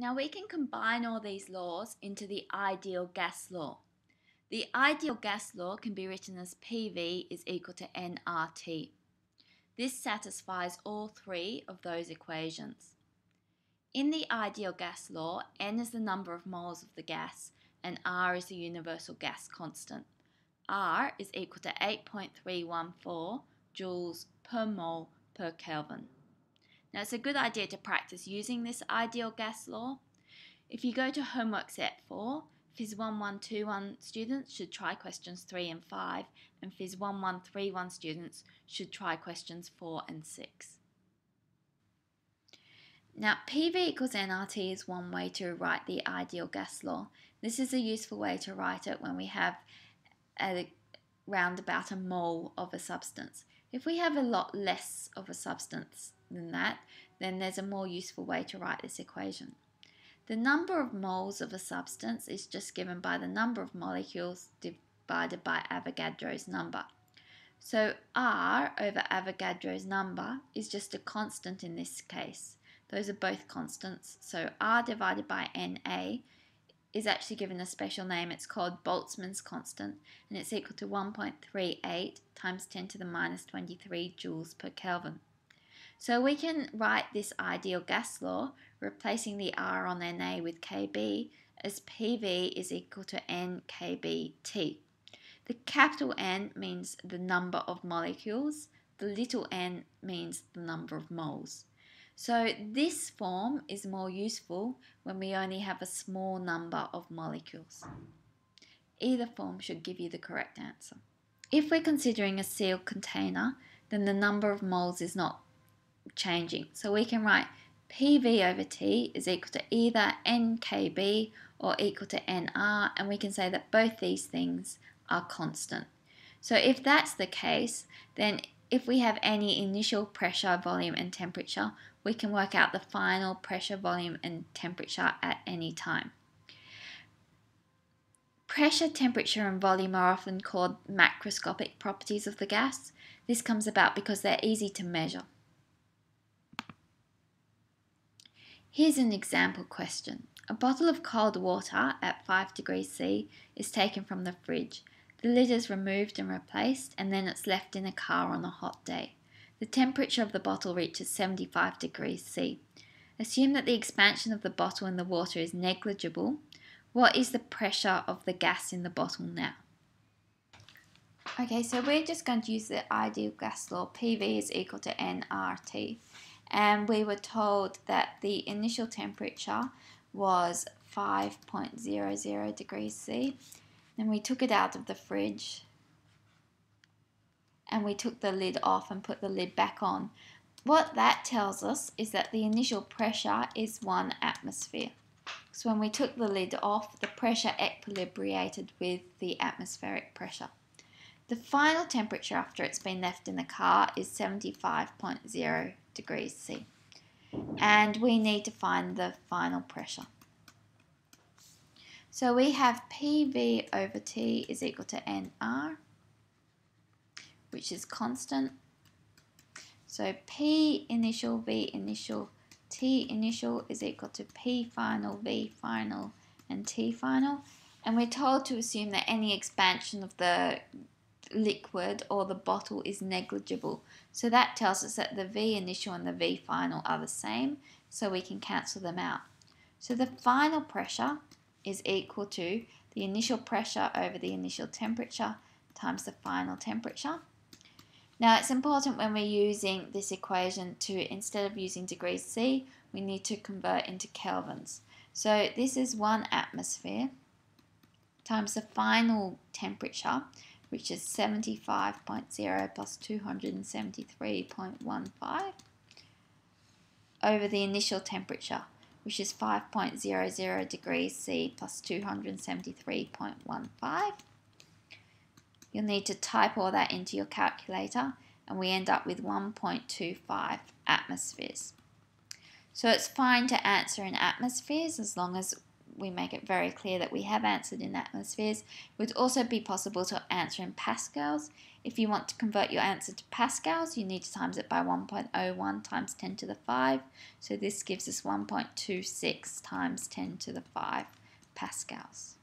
Now we can combine all these laws into the ideal gas law. The ideal gas law can be written as PV is equal to nRT. This satisfies all three of those equations. In the ideal gas law, N is the number of moles of the gas and R is the universal gas constant. R is equal to 8.314 joules per mole per Kelvin. Now it's a good idea to practice using this ideal gas law. If you go to homework set 4, Phys 1121 students should try questions 3 and 5 and Phys 1131 students should try questions 4 and 6. Now PV equals nRT is one way to write the ideal gas law. This is a useful way to write it when we have a, round about a mole of a substance. If we have a lot less of a substance than that, then there's a more useful way to write this equation. The number of moles of a substance is just given by the number of molecules divided by Avogadro's number. So R over Avogadro's number is just a constant in this case. Those are both constants. So R divided by NA is actually given a special name. It's called Boltzmann's constant and it's equal to 1.38 times 10 to the minus 23 joules per Kelvin. So we can write this ideal gas law, replacing the R on Na with Kb, as PV is equal to NKBT. The capital N means the number of molecules, the little n means the number of moles. So this form is more useful when we only have a small number of molecules. Either form should give you the correct answer. If we're considering a sealed container, then the number of moles is not changing. So we can write PV over T is equal to either NKB or equal to NR, and we can say that both these things are constant. So if that's the case, then if we have any initial pressure, volume, and temperature, we can work out the final pressure, volume, and temperature at any time. Pressure, temperature, and volume are often called macroscopic properties of the gas. This comes about because they're easy to measure. Here's an example question. A bottle of cold water at 5 degrees C is taken from the fridge. The lid is removed and replaced and then it's left in a car on a hot day. The temperature of the bottle reaches 75 degrees C. Assume that the expansion of the bottle in the water is negligible. What is the pressure of the gas in the bottle now? Okay, so we're just going to use the ideal gas law. PV is equal to nRT and we were told that the initial temperature was 5.00 degrees C. Then we took it out of the fridge and we took the lid off and put the lid back on. What that tells us is that the initial pressure is 1 atmosphere. So when we took the lid off, the pressure equilibrated with the atmospheric pressure. The final temperature after it's been left in the car is 75.0 degrees C. And we need to find the final pressure. So we have PV over T is equal to NR, which is constant. So P initial, V initial, T initial is equal to P final, V final, and T final. And we're told to assume that any expansion of the liquid or the bottle is negligible. So that tells us that the V initial and the V final are the same, so we can cancel them out. So the final pressure is equal to the initial pressure over the initial temperature times the final temperature. Now it's important when we're using this equation to, instead of using degrees C, we need to convert into kelvins. So this is one atmosphere times the final temperature, which is 75.0 plus 273.15 over the initial temperature, which is 5.00 degrees C plus 273.15. You'll need to type all that into your calculator and we end up with 1.25 atmospheres. So it's fine to answer in atmospheres as long as we make it very clear that we have answered in atmospheres. It would also be possible to answer in pascals If you want to convert your answer to pascals, you need to times it by 1.01 times 10 to the 5. So this gives us 1.26 times 10 to the 5 pascals.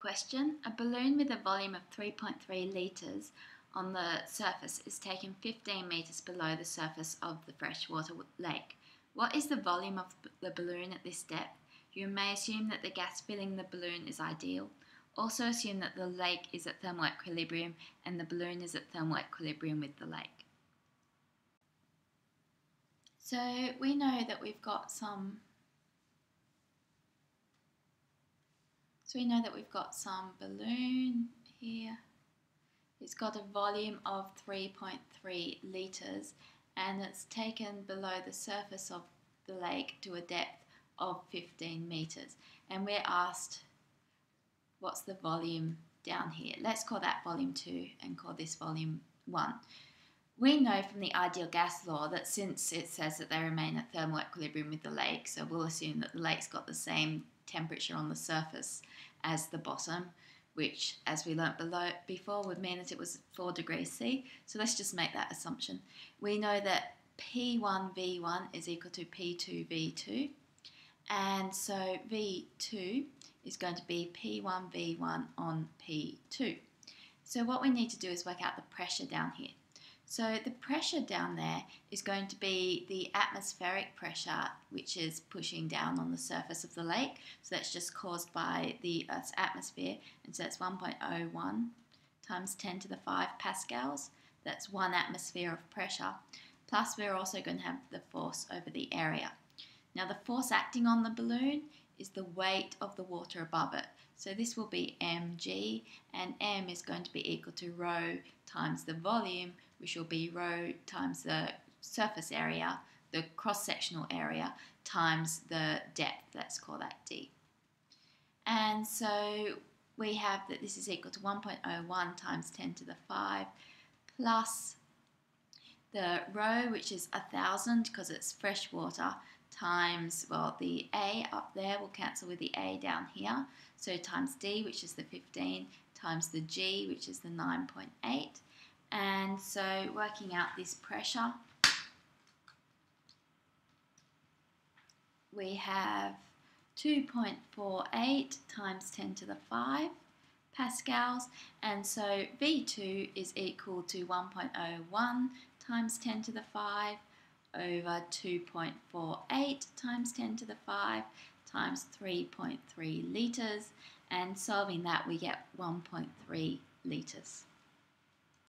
Question. A balloon with a volume of 3.3 litres on the surface is taken 15 metres below the surface of the freshwater lake. What is the volume of the balloon at this depth? You may assume that the gas filling the balloon is ideal. Also assume that the lake is at thermal equilibrium and the balloon is at thermal equilibrium with the lake. So we know that we've got some So we know that we've got some balloon here. It's got a volume of 3.3 litres and it's taken below the surface of the lake to a depth of 15 metres. And we're asked what's the volume down here. Let's call that volume 2 and call this volume 1. We know from the ideal gas law that since it says that they remain at thermal equilibrium with the lake, so we'll assume that the lake's got the same temperature on the surface as the bottom, which, as we learnt below before, would mean that it was 4 degrees C. So let's just make that assumption. We know that P1V1 is equal to P2V2, and so V2 is going to be P1V1 on P2. So what we need to do is work out the pressure down here. So the pressure down there is going to be the atmospheric pressure, which is pushing down on the surface of the lake. So that's just caused by the Earth's atmosphere. And so it's 1.01 times 10 to the 5 pascals. That's one atmosphere of pressure. Plus we're also going to have the force over the area. Now the force acting on the balloon is the weight of the water above it. So this will be mg, and m is going to be equal to rho times the volume, which will be rho times the surface area, the cross-sectional area, times the depth, let's call that d. And so we have that this is equal to 1.01 times 10 to the 5 plus the rho, which is 1,000 because it's fresh water, times, well, the A up there will cancel with the A down here. So times D, which is the 15, times the G, which is the 9.8. And so working out this pressure, we have 2.48 times 10 to the 5 pascals and so V2 is equal to 1.01 times 10 to the 5 over 2.48 times 10 to the 5 times 3.3 litres and solving that we get 1.3 litres.